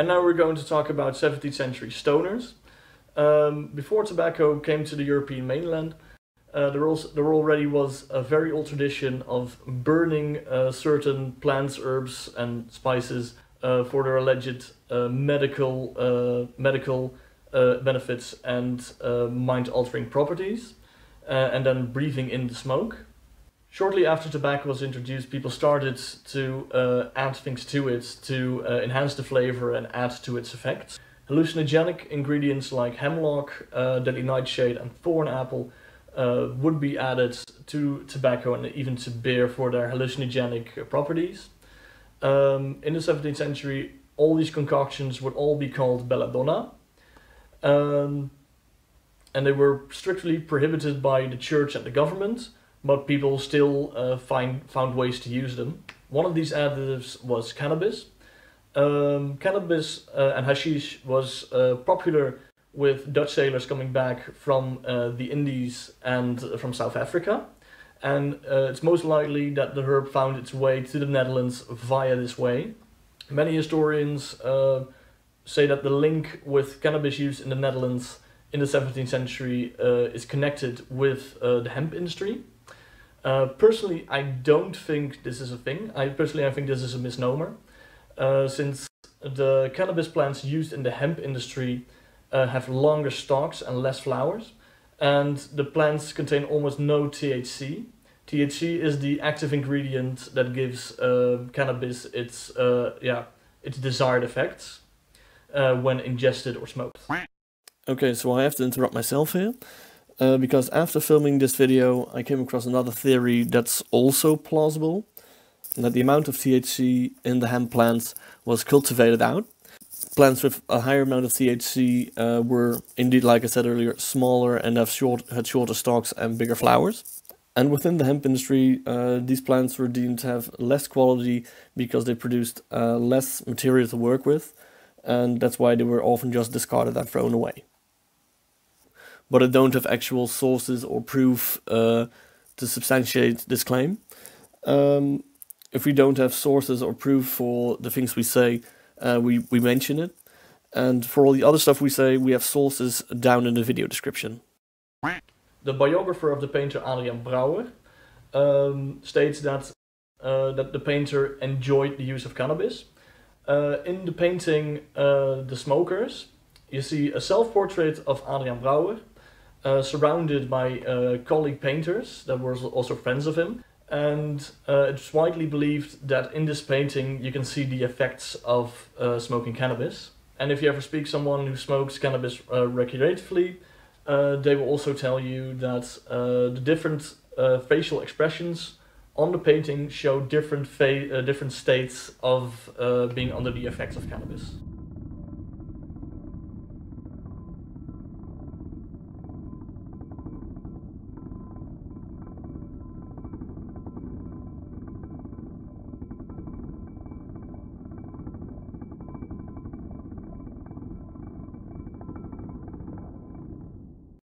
And now we're going to talk about 17th century stoners. Um, before tobacco came to the European mainland, uh, there, also, there already was a very old tradition of burning uh, certain plants, herbs, and spices uh, for their alleged uh, medical uh, medical uh, benefits and mind-altering properties, and then breathing in the smoke. Shortly after tobacco was introduced, people started to uh, add things to it to uh, enhance the flavor and add to its effects. Hallucinogenic ingredients like hemlock, uh, deadly nightshade, and thorn apple uh, would be added to tobacco and even to beer for their hallucinogenic properties. Um, in the 17th century, all these concoctions would all be called belladonna. Um, and they were strictly prohibited by the church and the government but people still uh, find found ways to use them. One of these additives was cannabis. Um, cannabis uh, and hashish was uh, popular with Dutch sailors coming back from uh, the Indies and from South Africa. And uh, it's most likely that the herb found its way to the Netherlands via this way. Many historians uh, say that the link with cannabis use in the Netherlands in the 17th century is connected with the hemp industry. Uh, personally, I don't think this is a thing. I personally, I think this is a misnomer, uh, since the cannabis plants used in the hemp industry uh, have longer stalks and less flowers, and the plants contain almost no THC. THC is the active ingredient that gives uh, cannabis its uh, yeah its desired effects uh, when ingested or smoked. Okay, so I have to interrupt myself here uh, because after filming this video I came across another theory that's also plausible, that the amount of THC in the hemp plants was cultivated out. Plants with a higher amount of THC uh, were indeed, like I said earlier, smaller and have short, had shorter stalks and bigger flowers. And within the hemp industry, uh, these plants were deemed to have less quality because they produced uh, less material to work with, and that's why they were often just discarded and thrown away but I don't have actual sources or proof uh, to substantiate this claim. Um, if we don't have sources or proof for the things we say, uh, we, we mention it. And for all the other stuff we say, we have sources down in the video description. The biographer of the painter Adriaen Brouwer um, states that, uh, that the painter enjoyed the use of cannabis. Uh, in the painting uh, The Smokers, you see a self-portrait of Adriaen Brouwer uh, surrounded by uh, colleague painters that were also friends of him. And uh, it's widely believed that in this painting you can see the effects of uh, smoking cannabis. And if you ever speak to someone who smokes cannabis uh, recreatively, uh, they will also tell you that the different facial expressions on the painting show different, different states of being under the effects of cannabis.